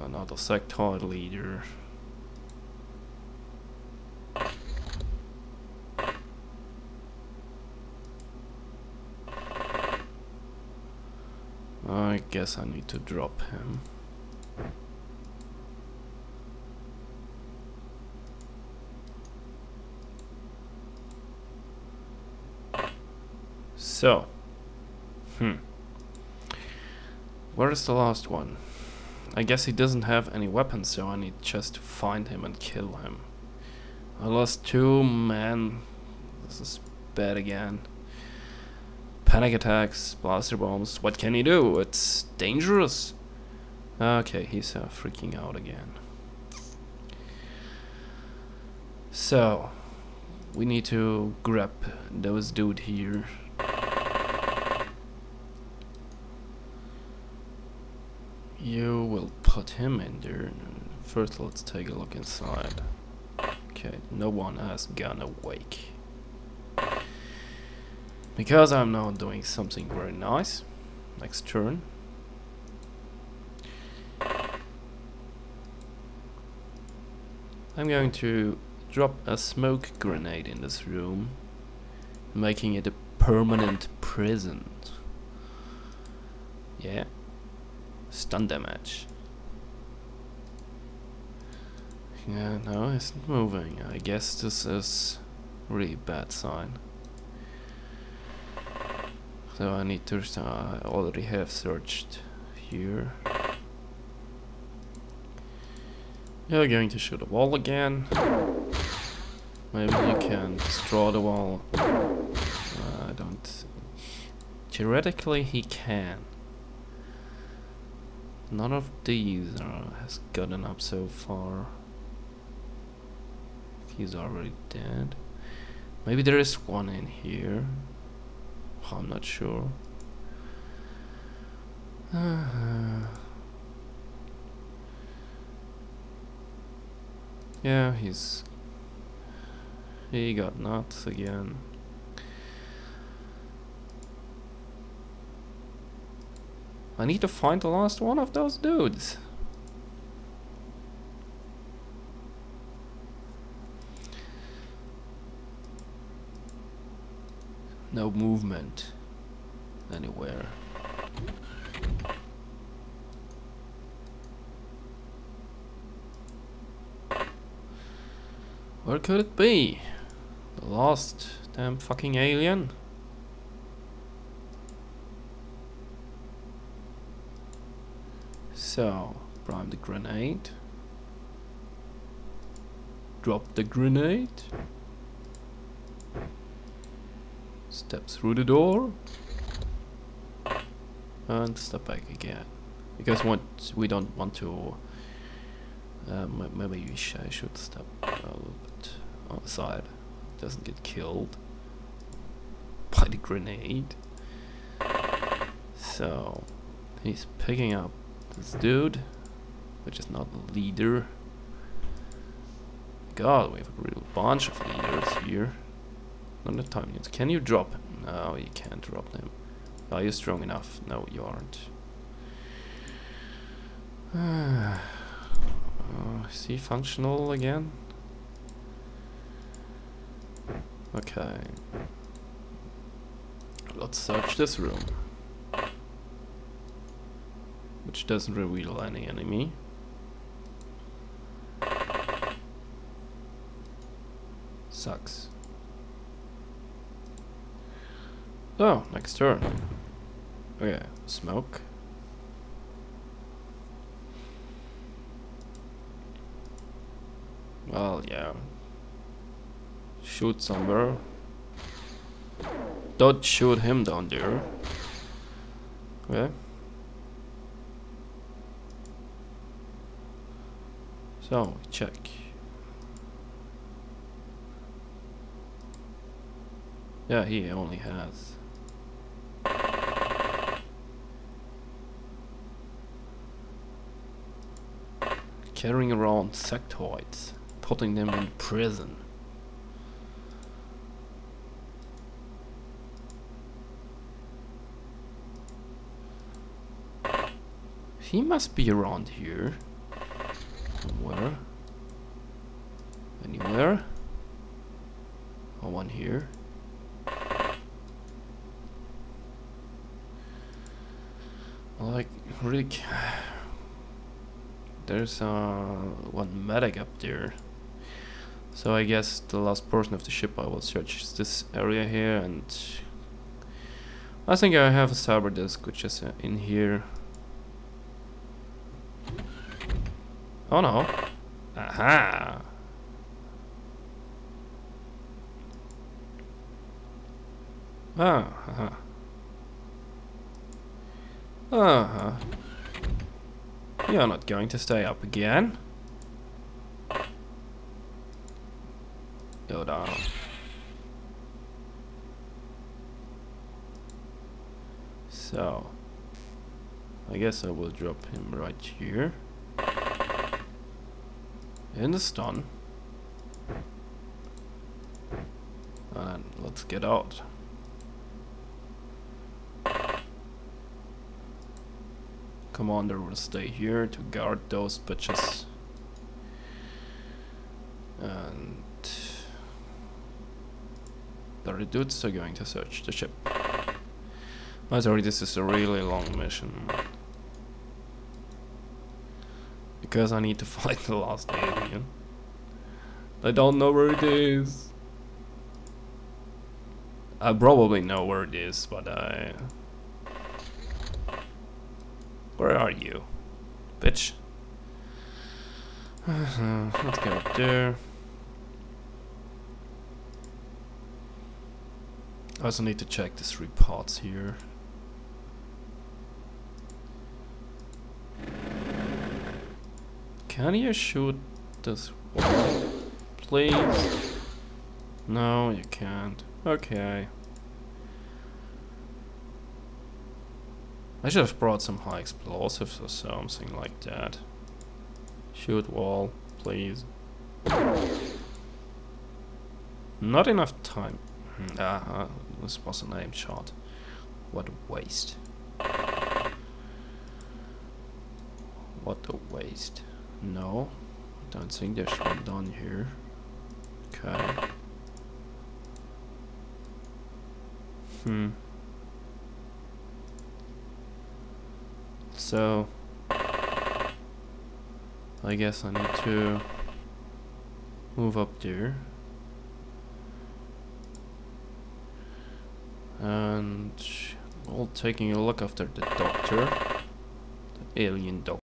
Another sectoid leader. I guess I need to drop him. So, hmm. Where is the last one? I guess he doesn't have any weapons, so I need just to find him and kill him. I lost two men. This is bad again. Panic attacks, blaster bombs. What can he do? It's dangerous. Okay, he's uh, freaking out again. So, we need to grab those dude here. You will put him in there. First, let's take a look inside. Okay, no one has gone awake. Because I'm now doing something very nice. Next turn. I'm going to drop a smoke grenade in this room, making it a permanent prison. Yeah. Stun damage. Yeah, no, it's not moving. I guess this is really bad sign. So I need to, uh, I already have searched here. You're going to shoot a wall again. Maybe you can destroy the wall. Uh, I don't... Theoretically he can. None of these are, has gotten up so far. He's already dead. Maybe there is one in here. I'm not sure. Uh, yeah, he's he got nuts again. I need to find the last one of those dudes. No movement anywhere. Where could it be? The last damn fucking alien? So, prime the grenade. Drop the grenade. Step through the door. And step back again. Because what we don't want to... Um, maybe I should step a little bit on the side. Doesn't get killed by the grenade. So, he's picking up this dude, which is not the leader. God, we have a real bunch of leaders here. Not the time units. Can you drop him? No, you can't drop them. Are you strong enough? No, you aren't. uh, is he functional again? Okay. Let's search this room which doesn't reveal any enemy. Sucks. Oh, next turn. Oh, okay, smoke. Well, yeah. Shoot somewhere. Don't shoot him down there. Okay. So, check. Yeah, he only has. Carrying around sectoids, putting them in prison. He must be around here. Somewhere. Anywhere. Oh, one here. Like, really... There's uh, one medic up there. So I guess the last portion of the ship I will search is this area here and I think I have a cyberdisc which is uh, in here. Oh no. Aha. Ah, uh-huh. Uh-huh. You're not going to stay up again. Go down. So, I guess I will drop him right here. In the stun. And let's get out. Commander will stay here to guard those bitches. And the reduits are going to search the ship. Oh, sorry, this is a really long mission. Because I need to fight the last alien. I don't know where it is. I probably know where it is, but I where are you? Bitch. let's go up there. I also need to check the three pods here. Can you shoot this wall, please? No, you can't. Okay. I should have brought some high explosives or something like that. Shoot wall, please. Not enough time. Ah, uh, this was a name shot. What a waste. What a waste. No, don't think there's one done here. Okay. Hmm. So I guess I need to move up there and while taking a look after the doctor the alien doctor